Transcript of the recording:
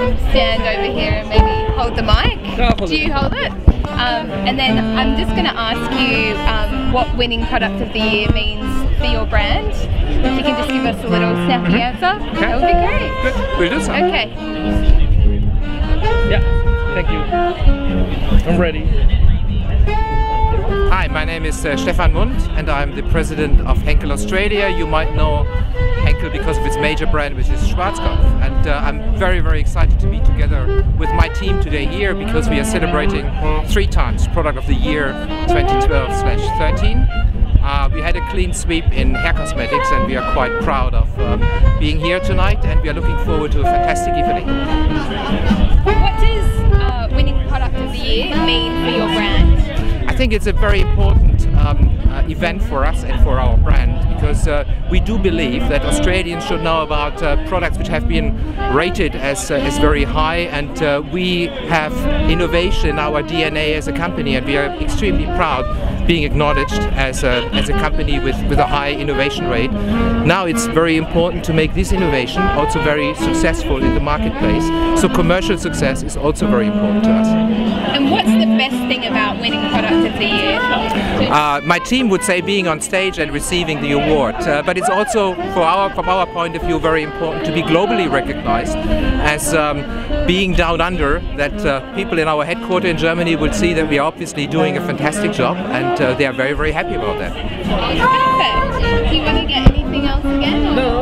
um, stand over here and maybe hold the mic. I'll hold Do it. you hold it? Um, and then I'm just going to ask you um, what winning product of the year means for your brand. If you can just give us a little snappy answer, that would be great. Good. We'll do so. Okay. Yeah. Thank you. I'm ready. Hi, my name is uh, Stefan Mund and I'm the president of Henkel Australia. You might know Because of its major brand which is Schwarzkopf and uh, I'm very very excited to be together with my team today here because we are celebrating three times Product of the Year 2012-13. Uh, we had a clean sweep in hair cosmetics and we are quite proud of um, being here tonight and we are looking forward to a fantastic evening. What does uh, winning product of the year mean for your brand? I think it's a very important um, uh, event for us and for our brand because uh, we do believe that Australians should know about uh, products which have been rated as, uh, as very high and uh, we have innovation in our DNA as a company and we are extremely proud being acknowledged as a, as a company with, with a high innovation rate. Now it's very important to make this innovation also very successful in the marketplace. So commercial success is also very important to us. And what's the best thing about winning product of the year? Uh, my team would say being on stage and receiving the award, uh, but it's also, for our, from our point of view, very important to be globally recognized as um, being down under. That uh, people in our headquarters in Germany will see that we are obviously doing a fantastic job, and uh, they are very, very happy about that. Perfect. Do you want to get anything else again? or- No, that was